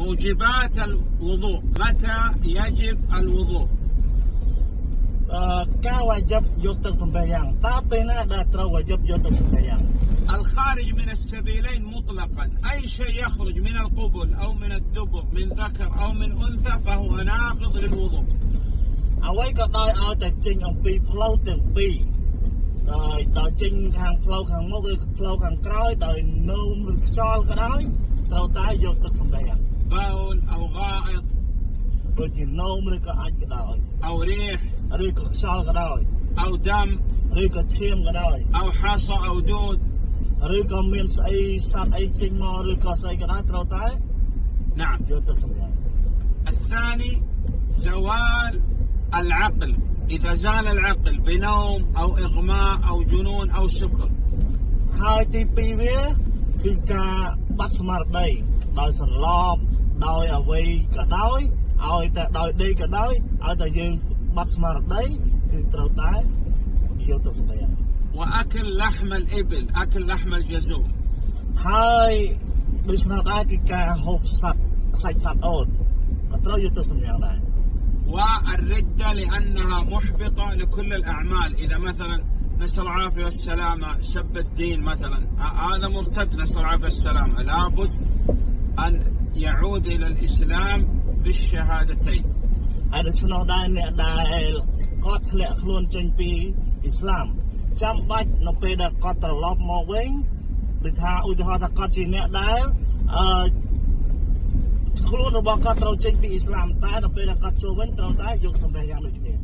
موجبات الوضوء متى يجب الوضوء អឺការវាយប់យកទឹកសម្ភារយ៉ាងតើពេលណាដែលត្រូវវាយប់យកទឹកសម្ភារយ៉ាង الخارج من السبيلين مطلقا أي شيء يخرج من القبل أو من الدبر من ذكر أو من أنثى فهو ناقض للوضوء អ្វីក៏ដោយឲ្យតែចេញអំពីផ្លូវទាំងពីរដោយដោយចេញខាងផ្លូវខាងមុខឬផ្លូវខាងក្រោយដោយនោមឬខ្យល់ក៏ដោយត្រូវតែយកទឹកសម្ភារយ៉ាង بول أو غائط ដូចជានោមឬក៏អាចក៏ដោយ أو ريح ឬក៏ខ្យល់ក៏ដោយ أو دم ឬក៏ឈាមក៏ដោយ أو حصى أو دود ឬក៏មានស្អីសត្វអីចេញមកឬក៏ស្អីក៏ដោយត្រូវតែ نعم យកទឹកសម្ភារយ៉ាង الثاني زوال العقل إذا زال العقل بنوم أو إغماء أو جنون أو سكر ហើយទីពីរវាគឺការបាត់ស្មារតីដោយសន្លប់ ដោយអ្វីក៏ដោយឲ្យតែដោយដេកក៏ដោយឲ្យតែយើងបាត់ស្មារតីគឺត្រូវតែយកទៅសម្ភារ وأكل لحم الإبل أكل لحم الجزور ហើយដូច្នោះដែរគឺការហូបសត្វសាច់សត្វអូតក៏ត្រូវយកទៅសម្ភារដែរ والردة لأنها محبطة لكل الأعمال إذا مثلا نسأل الله العافية والسلامة سب الدين مثلا ه- هذا مرتد نسأل الله العافية والسلامة لابد أن يعود إلى الإسلام بالشهادتين ហើយដូច្នោះដែរអ្នកដែលគាត់ធ្លាក់ខ្លួនចេញពីអ៊ីស្លាមចាំបាច់នៅពេលដែលគាត់ត្រឡប់មកវិញដូចថាឧទាហរណ៍ថាគាត់ជាអ្នកដែលអឺខ្លួនរបស់គាត់ត្រូវចេញពីអ៊ីស្លាមតែដល់ពេលដែលគាត់ចូលវិញត្រូវតែយកសម្ភារយ៉ាងដូចគ្នា